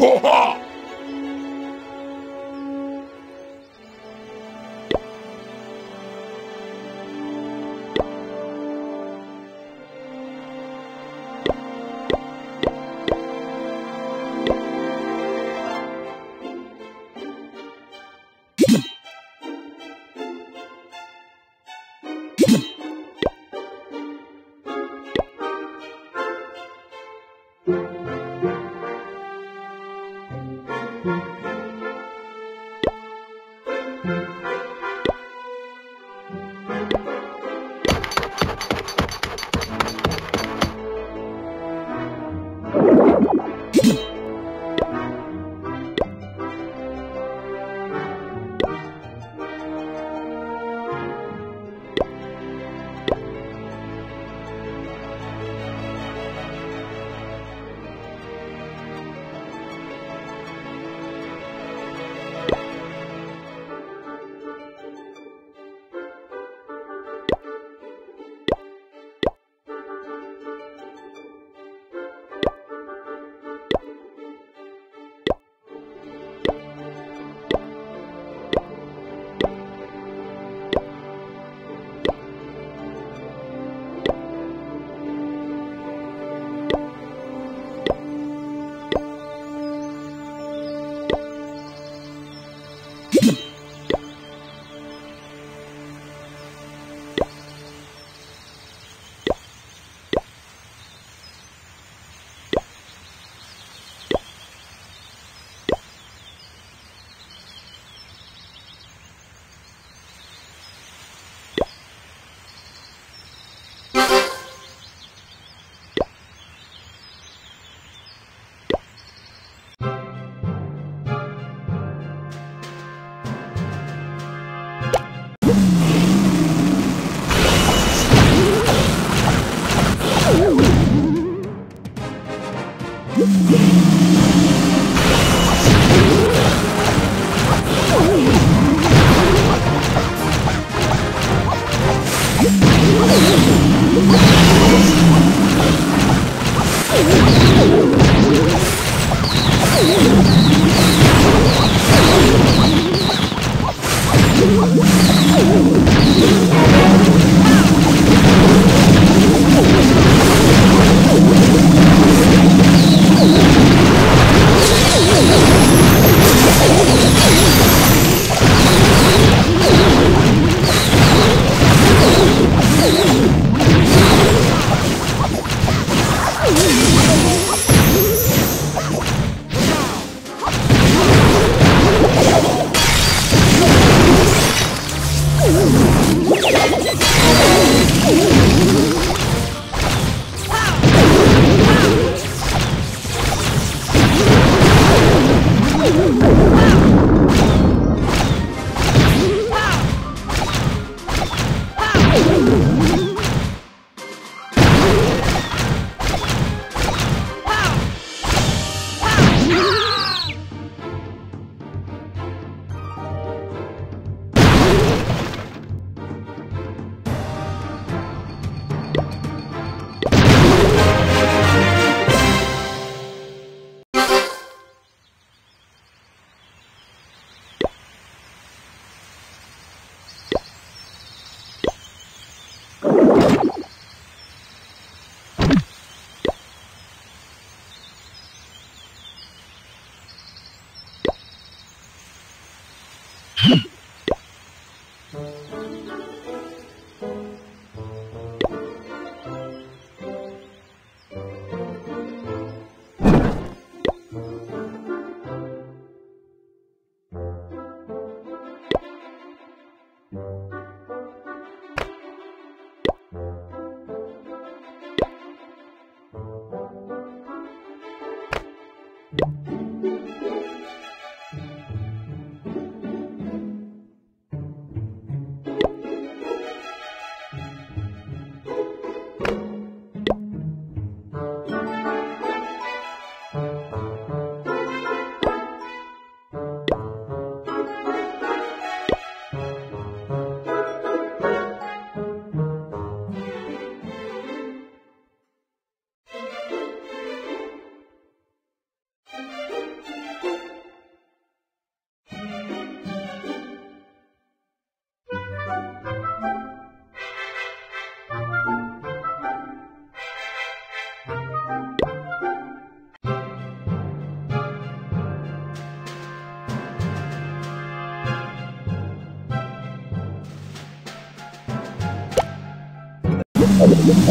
Ho Oh,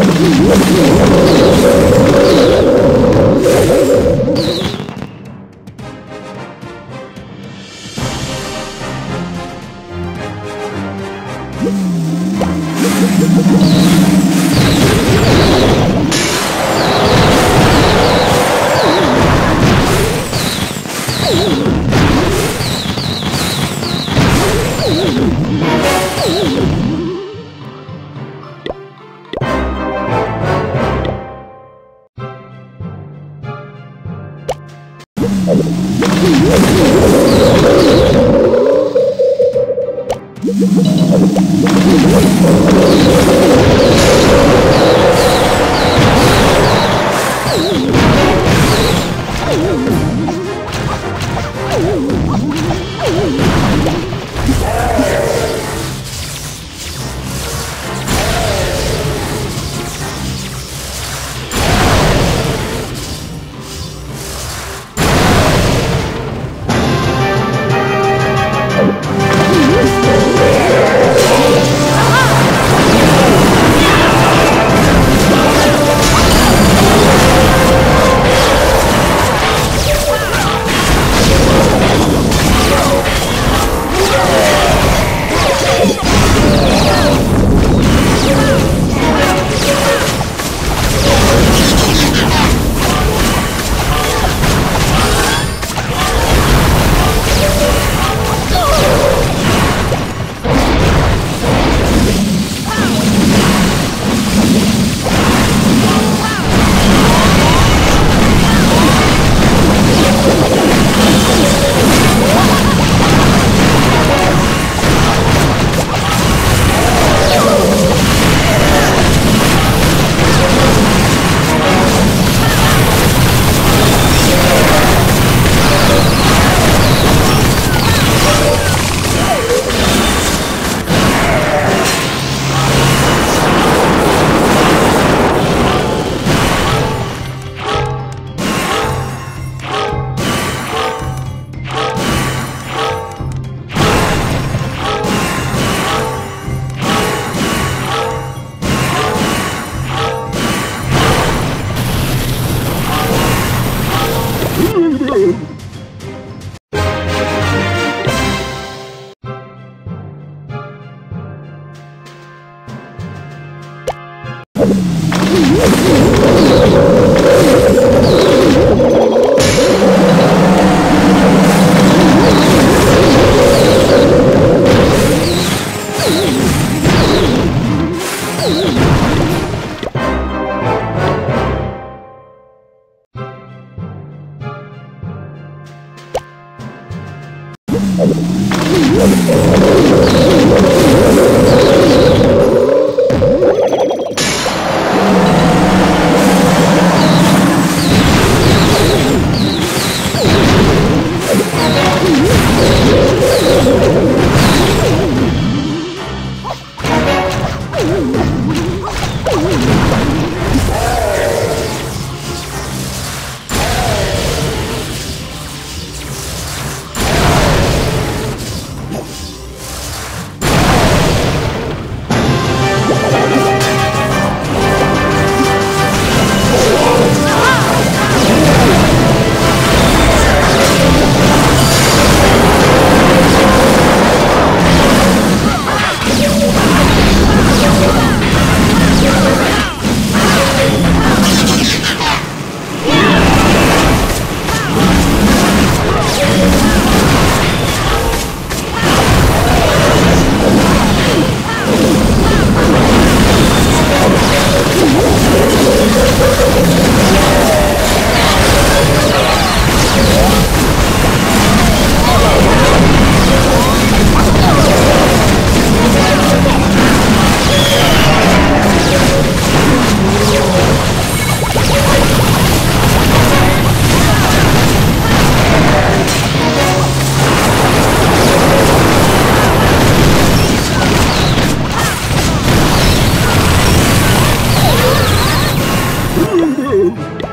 Valeu!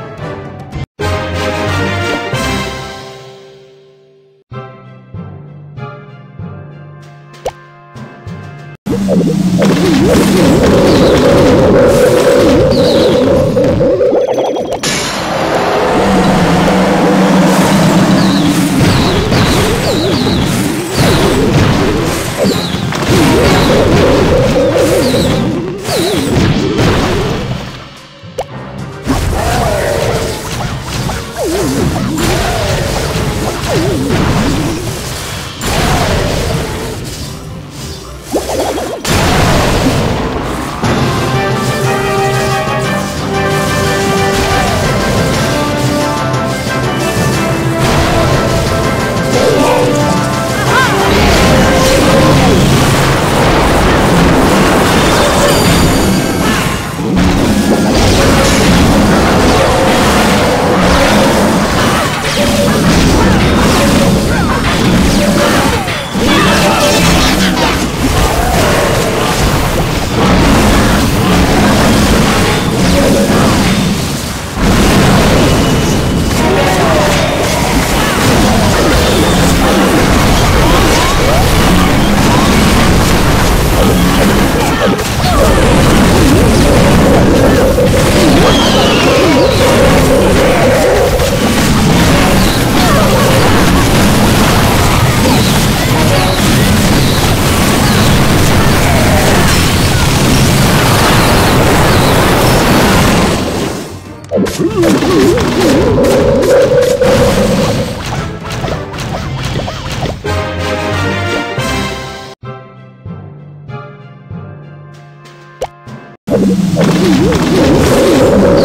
Oh, my God.